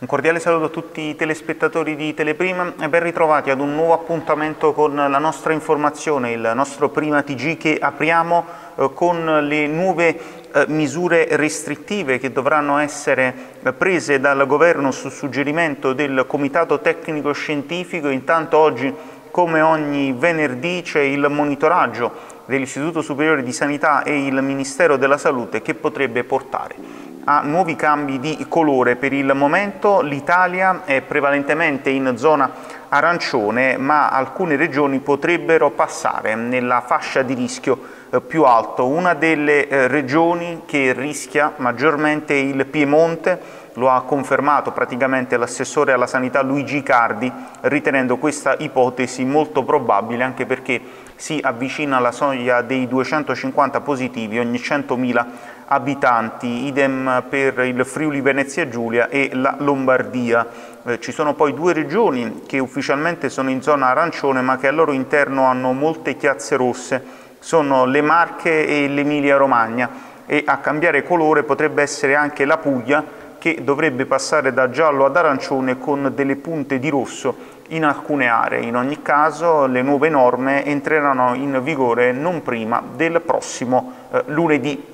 Un cordiale saluto a tutti i telespettatori di Teleprima e ben ritrovati ad un nuovo appuntamento con la nostra informazione, il nostro Prima TG che apriamo eh, con le nuove eh, misure restrittive che dovranno essere eh, prese dal Governo su suggerimento del Comitato Tecnico Scientifico. Intanto oggi, come ogni venerdì, c'è il monitoraggio dell'Istituto Superiore di Sanità e il Ministero della Salute che potrebbe portare a nuovi cambi di colore. Per il momento l'Italia è prevalentemente in zona arancione, ma alcune regioni potrebbero passare nella fascia di rischio eh, più alto. Una delle eh, regioni che rischia maggiormente è il Piemonte, lo ha confermato praticamente l'assessore alla sanità Luigi Cardi, ritenendo questa ipotesi molto probabile anche perché si avvicina alla soglia dei 250 positivi ogni 100.000 abitanti, idem per il Friuli Venezia Giulia e la Lombardia. Eh, ci sono poi due regioni che ufficialmente sono in zona arancione ma che al loro interno hanno molte chiazze rosse, sono le Marche e l'Emilia Romagna e a cambiare colore potrebbe essere anche la Puglia che dovrebbe passare da giallo ad arancione con delle punte di rosso in alcune aree. In ogni caso le nuove norme entreranno in vigore non prima del prossimo eh, lunedì.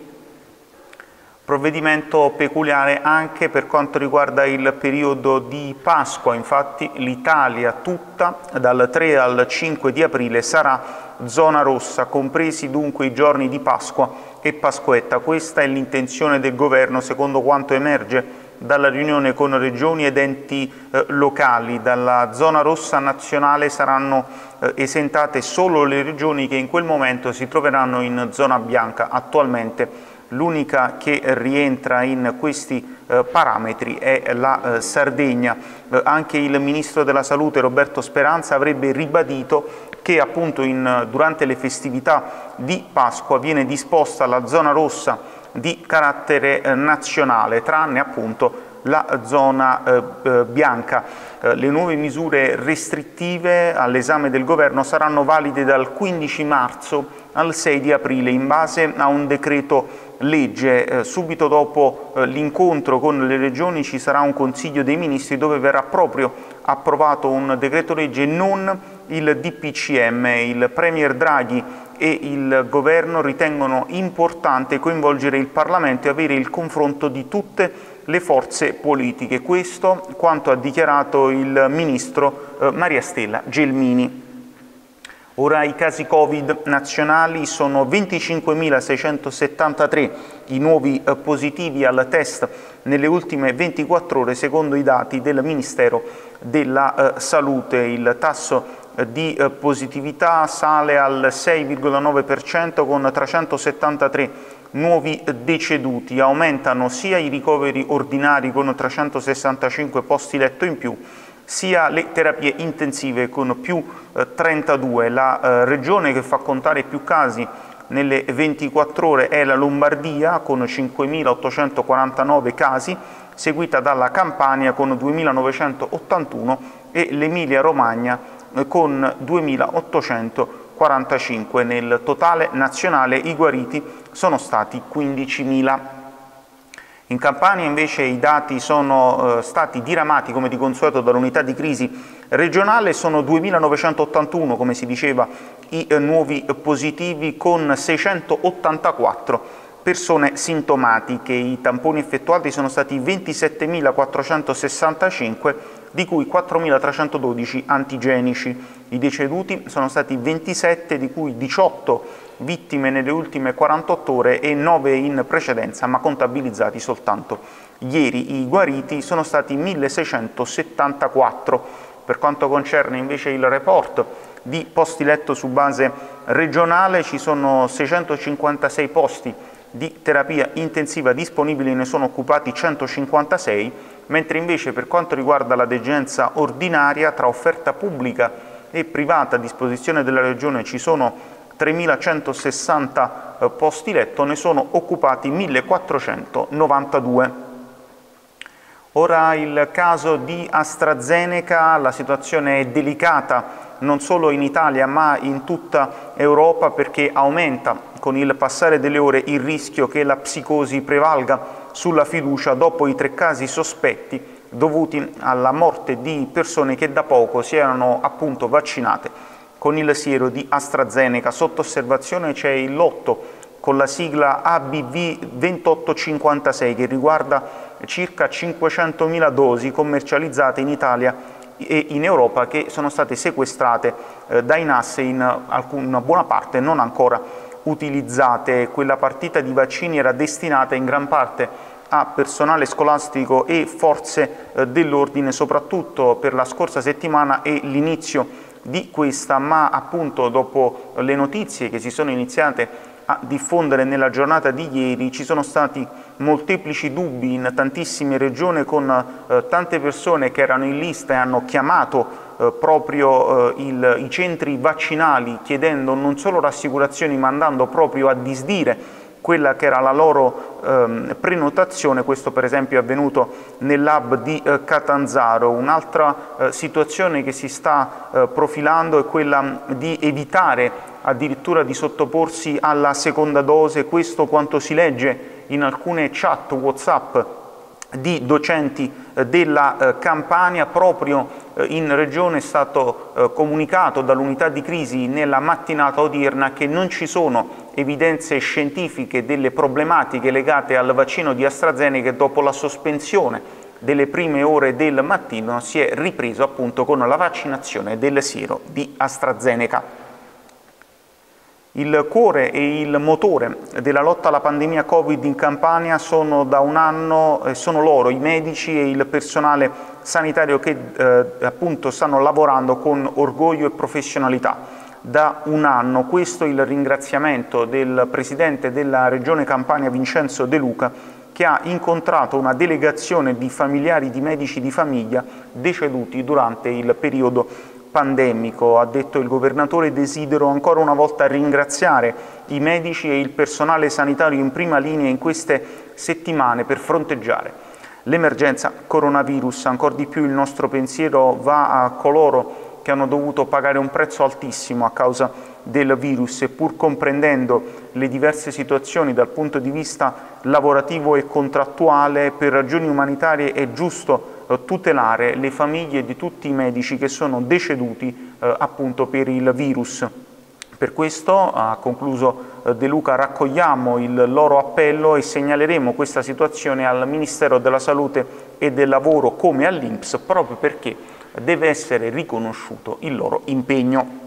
Provvedimento peculiare anche per quanto riguarda il periodo di Pasqua, infatti l'Italia tutta dal 3 al 5 di aprile sarà zona rossa, compresi dunque i giorni di Pasqua e Pasquetta. Questa è l'intenzione del Governo secondo quanto emerge dalla riunione con regioni ed enti eh, locali. Dalla zona rossa nazionale saranno eh, esentate solo le regioni che in quel momento si troveranno in zona bianca. Attualmente l'unica che rientra in questi eh, parametri è la eh, Sardegna. Eh, anche il Ministro della Salute Roberto Speranza avrebbe ribadito che appunto in, durante le festività di Pasqua viene disposta la zona rossa di carattere nazionale, tranne appunto la zona eh, bianca. Eh, le nuove misure restrittive all'esame del governo saranno valide dal 15 marzo al 6 di aprile in base a un decreto legge. Eh, subito dopo eh, l'incontro con le regioni ci sarà un Consiglio dei Ministri dove verrà proprio approvato un decreto legge non il DPCM. Il Premier Draghi e il Governo ritengono importante coinvolgere il Parlamento e avere il confronto di tutte le forze politiche. Questo quanto ha dichiarato il Ministro eh, Maria Stella Gelmini. Ora i casi Covid nazionali sono 25.673 i nuovi eh, positivi al test nelle ultime 24 ore secondo i dati del Ministero della eh, Salute. Il tasso di eh, positività sale al 6,9% con 373 nuovi deceduti. Aumentano sia i ricoveri ordinari con 365 posti letto in più, sia le terapie intensive con più 32. La eh, regione che fa contare più casi nelle 24 ore è la Lombardia con 5.849 casi, seguita dalla Campania con 2.981 e l'Emilia Romagna con 2.845. Nel totale nazionale i guariti sono stati 15.000. In Campania invece i dati sono eh, stati diramati come di consueto dall'unità di crisi regionale, sono 2.981 come si diceva i eh, nuovi positivi con 684 persone sintomatiche. I tamponi effettuati sono stati 27.465 di cui 4.312 antigenici. I deceduti sono stati 27, di cui 18 vittime nelle ultime 48 ore e 9 in precedenza, ma contabilizzati soltanto ieri. I guariti sono stati 1.674. Per quanto concerne invece il report di posti letto su base regionale, ci sono 656 posti di terapia intensiva disponibili, ne sono occupati 156 mentre invece per quanto riguarda la degenza ordinaria tra offerta pubblica e privata a disposizione della Regione ci sono 3.160 eh, posti letto, ne sono occupati 1.492. Ora il caso di AstraZeneca, la situazione è delicata non solo in Italia ma in tutta Europa perché aumenta con il passare delle ore il rischio che la psicosi prevalga sulla fiducia dopo i tre casi sospetti dovuti alla morte di persone che da poco si erano appunto vaccinate con il siero di AstraZeneca. Sotto osservazione c'è il lotto con la sigla ABV 2856 che riguarda circa 500.000 dosi commercializzate in Italia e in Europa che sono state sequestrate eh, dai NAS in una buona parte non ancora utilizzate. Quella partita di vaccini era destinata in gran parte a personale scolastico e forze eh, dell'ordine, soprattutto per la scorsa settimana e l'inizio di questa, ma appunto dopo le notizie che si sono iniziate a diffondere nella giornata di ieri ci sono stati molteplici dubbi in tantissime regioni con eh, tante persone che erano in lista e hanno chiamato eh, proprio eh, il, i centri vaccinali chiedendo non solo rassicurazioni ma andando proprio a disdire quella che era la loro ehm, prenotazione, questo per esempio è avvenuto nell'hub di eh, Catanzaro. Un'altra eh, situazione che si sta eh, profilando è quella di evitare addirittura di sottoporsi alla seconda dose, questo quanto si legge in alcune chat Whatsapp di docenti della eh, Campania, proprio eh, in regione è stato comunicato dall'unità di crisi nella mattinata odierna che non ci sono evidenze scientifiche delle problematiche legate al vaccino di AstraZeneca dopo la sospensione delle prime ore del mattino si è ripreso appunto con la vaccinazione del siero di AstraZeneca. Il cuore e il motore della lotta alla pandemia Covid in Campania sono da un anno, eh, sono loro, i medici e il personale sanitario che eh, appunto stanno lavorando con orgoglio e professionalità. Da un anno questo è il ringraziamento del Presidente della Regione Campania Vincenzo De Luca che ha incontrato una delegazione di familiari di medici di famiglia deceduti durante il periodo pandemico, ha detto il governatore, desidero ancora una volta ringraziare i medici e il personale sanitario in prima linea in queste settimane per fronteggiare l'emergenza coronavirus. Ancora di più il nostro pensiero va a coloro che hanno dovuto pagare un prezzo altissimo a causa del virus e pur comprendendo le diverse situazioni dal punto di vista lavorativo e contrattuale, per ragioni umanitarie è giusto tutelare le famiglie di tutti i medici che sono deceduti eh, appunto per il virus. Per questo, ha concluso eh, De Luca, raccogliamo il loro appello e segnaleremo questa situazione al Ministero della Salute e del Lavoro come all'Inps proprio perché deve essere riconosciuto il loro impegno.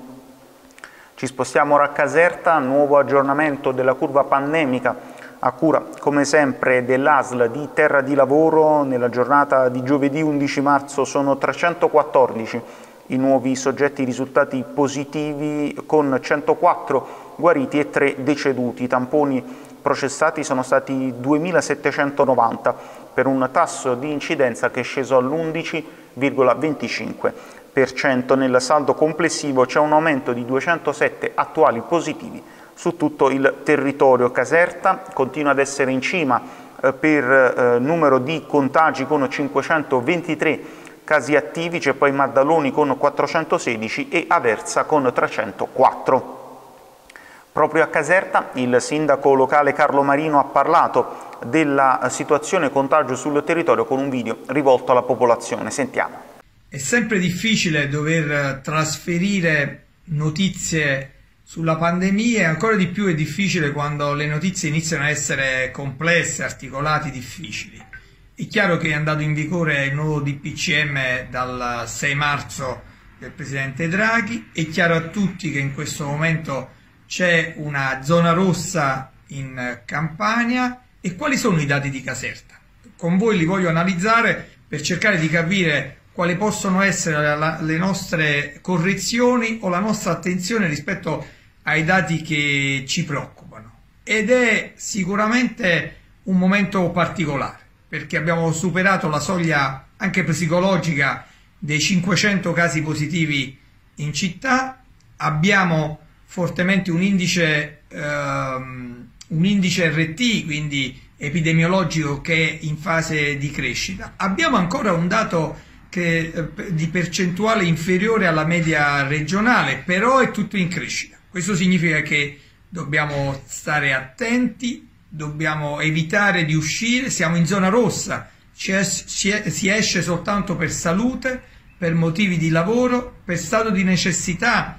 Ci spostiamo ora a Caserta, nuovo aggiornamento della curva pandemica a cura come sempre dell'ASL di Terra di Lavoro nella giornata di giovedì 11 marzo sono 314 i nuovi soggetti risultati positivi con 104 guariti e 3 deceduti. I tamponi processati sono stati 2.790 per un tasso di incidenza che è sceso all'11,25%. Nel saldo complessivo c'è un aumento di 207 attuali positivi su tutto il territorio. Caserta continua ad essere in cima eh, per eh, numero di contagi con 523 casi attivi, c'è poi Maddaloni con 416 e Aversa con 304. Proprio a Caserta il sindaco locale Carlo Marino ha parlato della situazione contagio sul territorio con un video rivolto alla popolazione. Sentiamo. È sempre difficile dover trasferire notizie sulla pandemia e ancora di più è difficile quando le notizie iniziano a essere complesse, articolate, difficili. È chiaro che è andato in vigore il nuovo DPCM dal 6 marzo del Presidente Draghi, è chiaro a tutti che in questo momento c'è una zona rossa in Campania e quali sono i dati di Caserta. Con voi li voglio analizzare per cercare di capire quali possono essere le nostre correzioni o la nostra attenzione rispetto ai dati che ci preoccupano ed è sicuramente un momento particolare perché abbiamo superato la soglia anche psicologica dei 500 casi positivi in città, abbiamo fortemente un indice, um, un indice RT, quindi epidemiologico che è in fase di crescita. Abbiamo ancora un dato che, eh, di percentuale inferiore alla media regionale, però è tutto in crescita. Questo significa che dobbiamo stare attenti dobbiamo evitare di uscire, siamo in zona rossa, si esce soltanto per salute, per motivi di lavoro, per stato di necessità.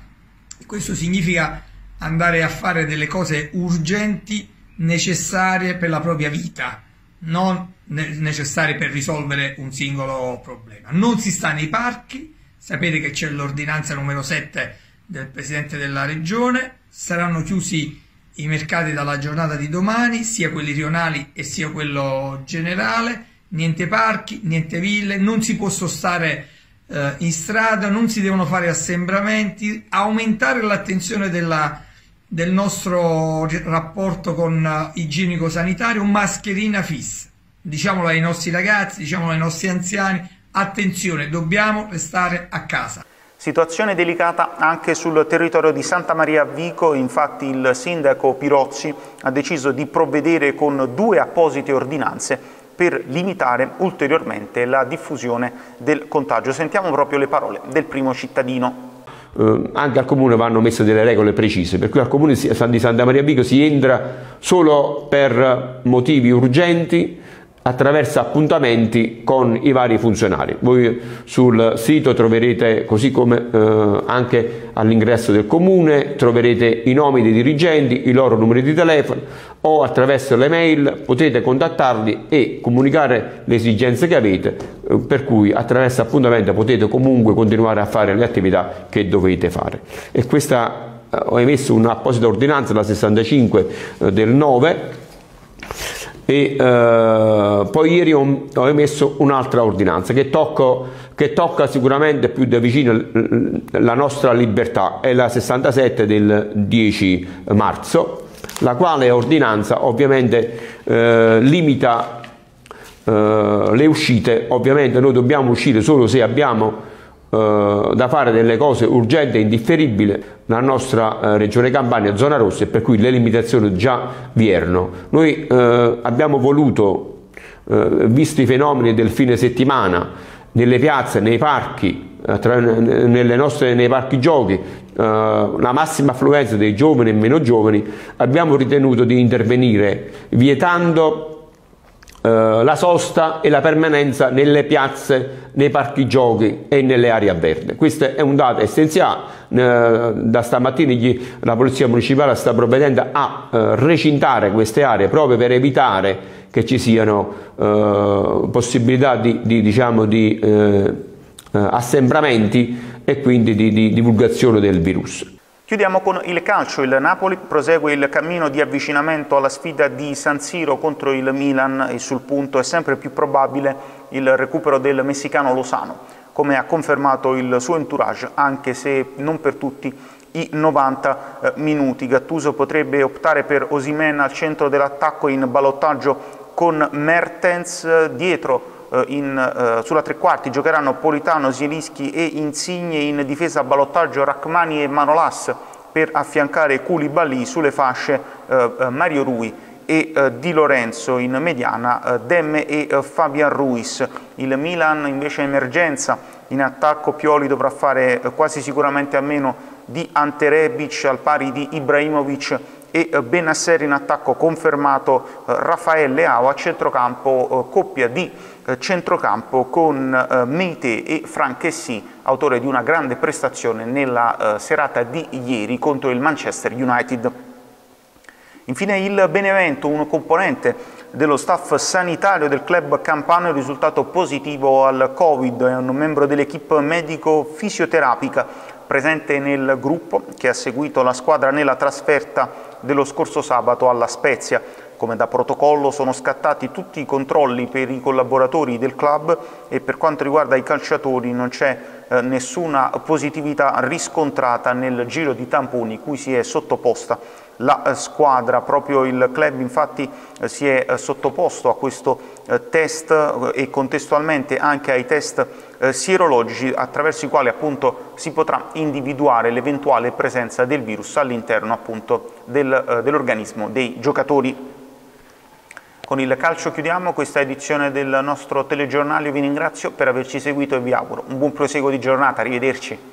Questo significa andare a fare delle cose urgenti, necessarie per la propria vita, non necessarie per risolvere un singolo problema. Non si sta nei parchi, sapete che c'è l'ordinanza numero 7 del Presidente della Regione, saranno chiusi i mercati dalla giornata di domani, sia quelli rionali e sia quello generale, niente parchi, niente ville, non si può sostare eh, in strada, non si devono fare assembramenti, aumentare l'attenzione della, del nostro rapporto con uh, igienico-sanitario, mascherina fissa. Diciamolo ai nostri ragazzi, diciamolo ai nostri anziani, attenzione, dobbiamo restare a casa. Situazione delicata anche sul territorio di Santa Maria Vico, infatti il sindaco Pirozzi ha deciso di provvedere con due apposite ordinanze per limitare ulteriormente la diffusione del contagio. Sentiamo proprio le parole del primo cittadino. Eh, anche al comune vanno messe delle regole precise, per cui al comune di Santa Maria Vico si entra solo per motivi urgenti attraverso appuntamenti con i vari funzionari. Voi sul sito troverete, così come eh, anche all'ingresso del comune, troverete i nomi dei dirigenti, i loro numeri di telefono o attraverso le mail potete contattarli e comunicare le esigenze che avete, eh, per cui attraverso appuntamento potete comunque continuare a fare le attività che dovete fare. E questa eh, ho emesso un'apposita ordinanza, la 65 eh, del 9, e eh, poi ieri ho, ho emesso un'altra ordinanza che, tocco, che, tocca sicuramente più da vicino la nostra libertà, è la 67 del 10 marzo, la quale ordinanza ovviamente eh, limita eh, le uscite, ovviamente noi dobbiamo uscire solo se abbiamo da fare delle cose urgenti e indifferibili nella nostra eh, regione Campania, zona rossa, e per cui le limitazioni già vi erano. Noi eh, abbiamo voluto, eh, visto i fenomeni del fine settimana, nelle piazze, nei parchi, tra, nostre, nei parchi giochi, la massima affluenza dei giovani e meno giovani, abbiamo ritenuto di intervenire vietando eh, la sosta e la permanenza nelle piazze, nei parchi giochi e nelle aree a verde. Questo è un dato essenziale. Eh, da stamattina la Polizia Municipale sta provvedendo a eh, recintare queste aree proprio per evitare che ci siano possibilità di, di, diciamo, di assembramenti e quindi di, di divulgazione del virus. Chiudiamo con il calcio, il Napoli prosegue il cammino di avvicinamento alla sfida di San Siro contro il Milan e sul punto è sempre più probabile il recupero del messicano Lozano, come ha confermato il suo entourage, anche se non per tutti i 90 eh, minuti. Gattuso potrebbe optare per Osimen al centro dell'attacco in ballottaggio con Mertens eh, dietro in, eh, sulla tre quarti giocheranno Politano, Zielischi e Insigne in difesa a ballottaggio Rachmani e Manolas per affiancare Koulibaly sulle fasce eh, Mario Rui e Di Lorenzo in mediana Demme e Fabian Ruiz. Il Milan invece emergenza in attacco Pioli dovrà fare quasi sicuramente a meno di Ante Rebic al pari di Ibrahimovic e Benasser in attacco confermato Raffaele Leao a centrocampo coppia di eh, centrocampo con eh, Meite e Franchessy, autore di una grande prestazione nella eh, serata di ieri contro il Manchester United. Infine il Benevento, un componente dello staff sanitario del club campano è risultato positivo al Covid, è un membro dell'equipe medico-fisioterapica presente nel gruppo che ha seguito la squadra nella trasferta dello scorso sabato alla Spezia. Come da protocollo sono scattati tutti i controlli per i collaboratori del club e per quanto riguarda i calciatori non c'è eh, nessuna positività riscontrata nel giro di tamponi cui si è sottoposta la eh, squadra, proprio il club infatti eh, si è sottoposto a questo test e contestualmente anche ai test sierologici attraverso i quali appunto si potrà individuare l'eventuale presenza del virus all'interno appunto del, dell'organismo dei giocatori. Con il calcio chiudiamo questa edizione del nostro telegiornale, vi ringrazio per averci seguito e vi auguro un buon proseguo di giornata, arrivederci.